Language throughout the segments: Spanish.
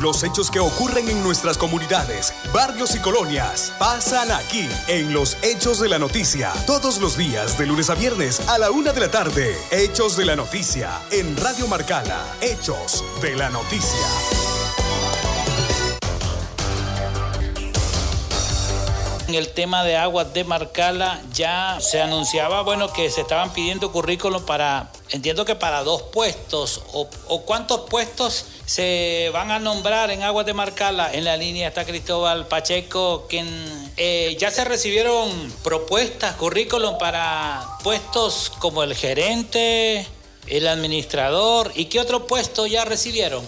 Los hechos que ocurren en nuestras comunidades, barrios y colonias pasan aquí en los Hechos de la Noticia. Todos los días, de lunes a viernes a la una de la tarde. Hechos de la Noticia en Radio Marcala. Hechos de la Noticia. En el tema de aguas de Marcala ya se anunciaba, bueno, que se estaban pidiendo currículum para, entiendo que para dos puestos, o cuántos puestos se van a nombrar en aguas de Marcala. En la línea está Cristóbal Pacheco, quien eh, ya se recibieron propuestas, currículum para puestos como el gerente, el administrador, ¿y qué otro puesto ya recibieron?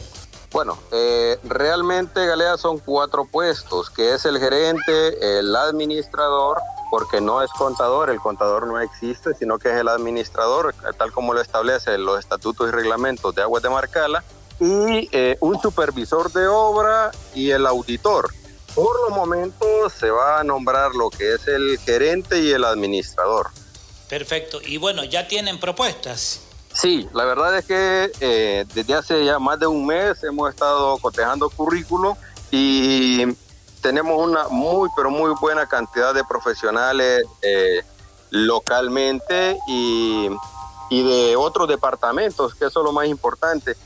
Bueno, eh, realmente Galea son cuatro puestos, que es el gerente, el administrador, porque no es contador, el contador no existe, sino que es el administrador, tal como lo establecen los estatutos y reglamentos de Aguas de Marcala, y eh, un supervisor de obra y el auditor. Por los momentos se va a nombrar lo que es el gerente y el administrador. Perfecto, y bueno, ya tienen propuestas. Sí, la verdad es que eh, desde hace ya más de un mes hemos estado cotejando currículos y tenemos una muy, pero muy buena cantidad de profesionales eh, localmente y, y, de otros departamentos, que eso es lo más importante.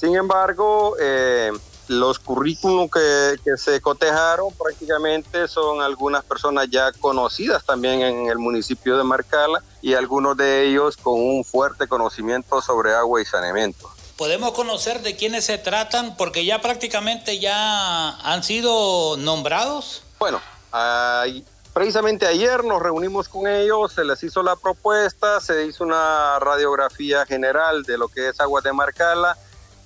Sin embargo, eh, los currículos que, que, se cotejaron prácticamente son algunas personas ya conocidas también en el municipio de Marcala y algunos de ellos con un fuerte conocimiento sobre agua y saneamiento. ¿Podemos conocer de quiénes se tratan? Porque ya prácticamente ya han sido nombrados. Bueno, hay, precisamente ayer nos reunimos con ellos, se les hizo la propuesta, se hizo una radiografía general de lo que es Agua de Marcala,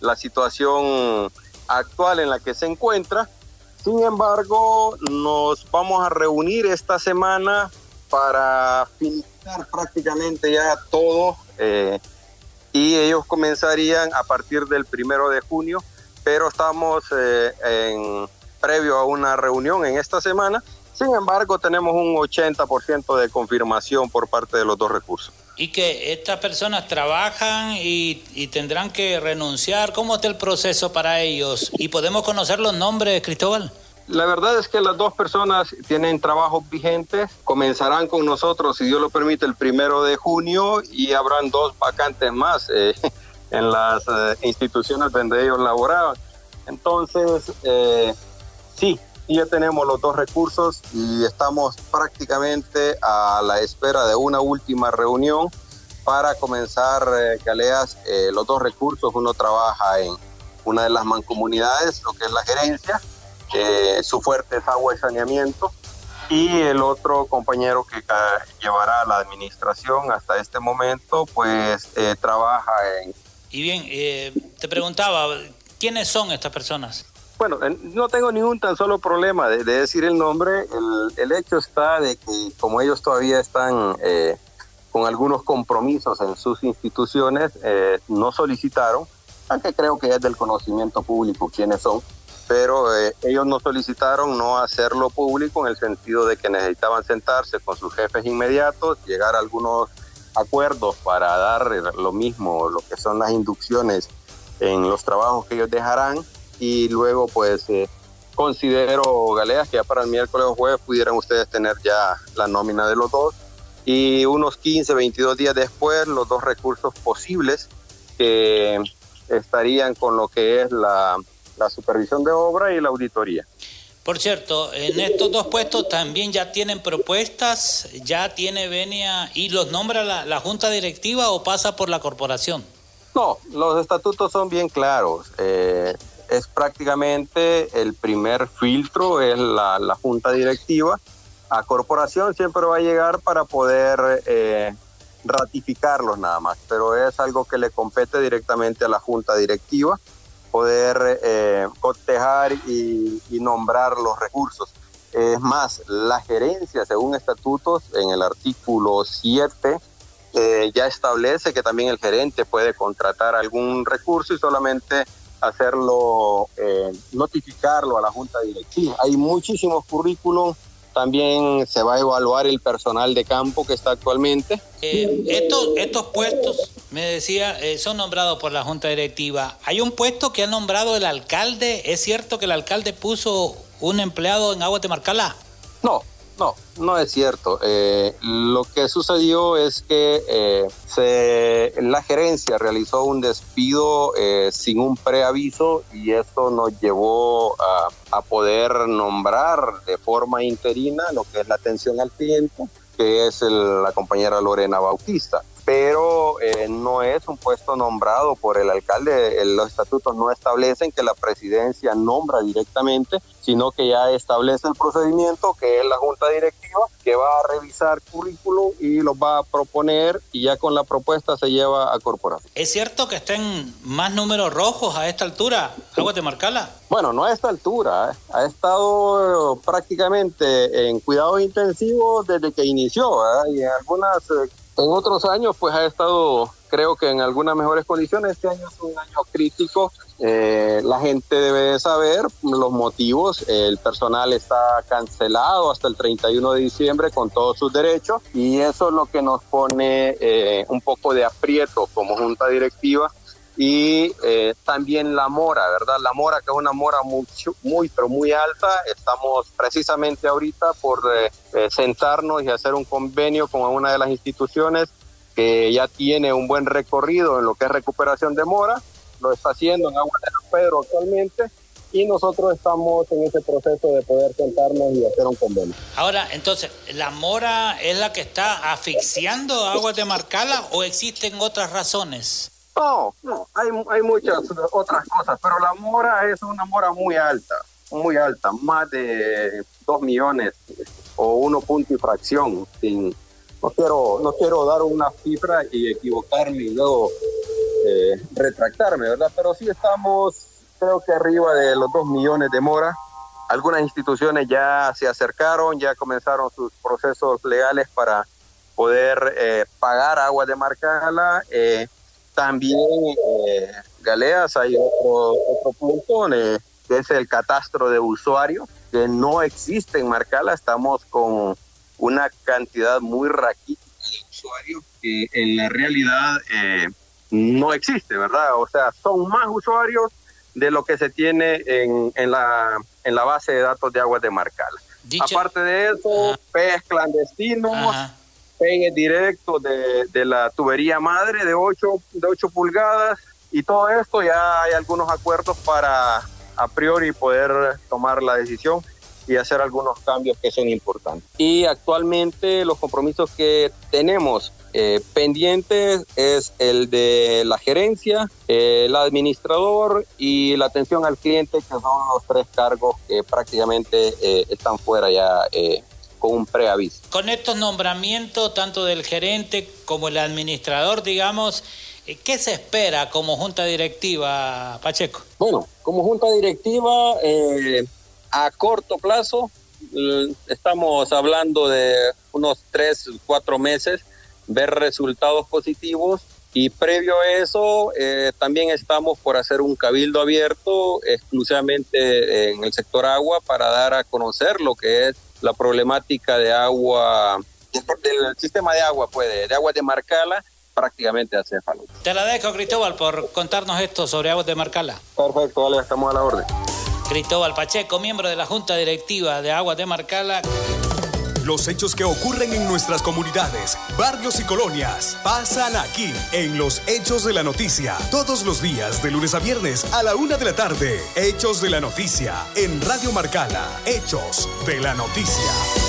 la situación actual en la que se encuentra. Sin embargo, nos vamos a reunir esta semana para finalizar prácticamente ya todo eh, y ellos comenzarían a partir del primero de junio, pero estamos eh, previo a una reunión en esta semana. Sin embargo, tenemos un 80% de confirmación por parte de los dos recursos y que estas personas trabajan y, tendrán que renunciar. ¿Cómo está el proceso para ellos? ¿Y podemos conocer los nombres, Cristóbal? La verdad es que las dos personas tienen trabajos vigentes, comenzarán con nosotros, si Dios lo permite, el primero de junio y habrán dos vacantes más eh, en las eh, instituciones donde ellos laboraban. Entonces, eh, sí, ya tenemos los dos recursos y estamos prácticamente a la espera de una última reunión para comenzar, eh, Galeas, eh, los dos recursos. Uno trabaja en una de las mancomunidades, lo que es la gerencia, eh, su fuerte es agua y saneamiento, y el otro compañero que llevará la administración hasta este momento, pues eh, trabaja en... Y bien, eh, te preguntaba, ¿quiénes son estas personas? Bueno, no tengo ningún tan solo problema de, de decir el nombre. El, el, hecho está de que como ellos todavía están eh, con algunos compromisos en sus instituciones, eh, no solicitaron, aunque creo que es del conocimiento público quiénes son, pero eh, ellos no solicitaron no hacerlo público en el sentido de que necesitaban sentarse con sus jefes inmediatos, llegar a algunos acuerdos para dar lo mismo, lo que son las inducciones en los trabajos que ellos dejarán y luego pues eh, considero, Galeas, que ya para el miércoles o jueves pudieran ustedes tener ya la nómina de los dos y unos 15, 22 días después los dos recursos posibles que estarían con lo que es la, la supervisión de obra y la auditoría. Por cierto, en estos dos puestos también ya tienen propuestas, ya tiene venia y los nombra la, la Junta Directiva o pasa por la corporación. No, los estatutos son bien claros. Eh, es prácticamente el primer filtro, es la, la, junta directiva. A corporación siempre va a llegar para poder eh, ratificarlos nada más, pero es algo que le compete directamente a la junta directiva, poder eh, cotejar y, nombrar los recursos. Es más, la gerencia, según estatutos, en el artículo 7, eh, ya establece que también el gerente puede contratar algún recurso y solamente hacerlo, eh, notificarlo a la junta directiva. Hay muchísimos currículums también se va a evaluar el personal de campo que está actualmente. Eh, estos, estos puestos, me decía, eh, son nombrados por la Junta Directiva. Hay un puesto que ha nombrado el alcalde. ¿Es cierto que el alcalde puso un empleado en Aguas de Marcala? No, no, no es cierto. Eh, lo que sucedió es que eh, se, la gerencia realizó un despido eh, sin un preaviso y esto nos llevó a, a, poder nombrar de forma interina lo que es la atención al cliente, que es el, la compañera Lorena Bautista pero eh, no es un puesto nombrado por el alcalde. Los estatutos no establecen que la presidencia nombra directamente, sino que ya establece el procedimiento, que es la junta directiva, que va a revisar currículo y lo va a proponer y ya con la propuesta se lleva a corporación. ¿Es cierto que estén más números rojos a esta altura, Aguas de Marcala? Bueno, no a esta altura, ¿eh? ha estado prácticamente en cuidados intensivos desde que inició ¿eh? y en algunas eh, en otros años, pues ha estado, creo que en algunas mejores condiciones. Este año es un año crítico. Eh, la gente debe saber los motivos. El personal está cancelado hasta el 31 de diciembre con todos sus derechos y eso es lo que nos pone eh, un poco de aprieto como junta directiva y eh, también la mora, ¿verdad? La mora que es una mora muy, muy pero muy alta. Estamos precisamente ahorita por eh, eh, sentarnos y hacer un convenio con una de las instituciones que ya tiene un buen recorrido en lo que es recuperación de mora. Lo está haciendo en Agua de San Pedro actualmente y nosotros estamos en ese proceso de poder sentarnos y hacer un convenio. Ahora, entonces, ¿la mora es la que está asfixiando aguas de Marcala o existen otras razones? No, no, hay, hay muchas otras cosas, pero la mora es una mora muy alta, muy alta, más de 2 millones o uno punto y fracción. No, quiero, no quiero dar una cifra y equivocarme y luego eh, retractarme, ¿verdad? Pero sí estamos, creo que arriba de los 2 millones de mora. Algunas instituciones ya se acercaron, ya comenzaron sus procesos legales para poder eh, pagar agua de Marcala. Eh, también, eh, Galeas, hay otro, otro punto, eh, que es el catastro de usuarios, que no existe en Marcala. Estamos con una cantidad muy raquítica de usuarios que en la realidad eh, no existe, ¿verdad? O sea, son más usuarios de lo que se tiene en, en, la, en la base de datos de aguas de Marcala. Aparte de eso, pez clandestinos pegue directo de, de, la tubería madre de 8, de 8 pulgadas y todo esto ya hay algunos acuerdos para a priori poder tomar la decisión y hacer algunos cambios que son importantes. Y actualmente los compromisos que tenemos eh, pendientes es el de la gerencia, el administrador y la atención al cliente, que son los tres cargos que prácticamente eh, están fuera ya eh, con un preaviso. Con estos nombramientos, tanto del gerente como el administrador, digamos, eh, ¿qué se espera como junta directiva, Pacheco? Bueno, como junta directiva, eh, a corto plazo, estamos hablando de unos tres, cuatro meses, ver resultados positivos y previo a eso, eh, también estamos por hacer un cabildo abierto exclusivamente en el sector agua para dar a conocer lo que es la problemática de agua, del sistema de agua, puede, de agua de Marcala, prácticamente hace falta. Te agradezco, Cristóbal, por contarnos esto sobre aguas de Marcala. Perfecto, vale, estamos a la orden. Cristóbal Pacheco, miembro de la Junta Directiva de Aguas de Marcala. Los hechos que ocurren en nuestras comunidades, barrios y colonias pasan aquí en los Hechos de la Noticia. Todos los días, de lunes a viernes a la una de la tarde. Hechos de la Noticia en Radio Marcala. Hechos de la Noticia.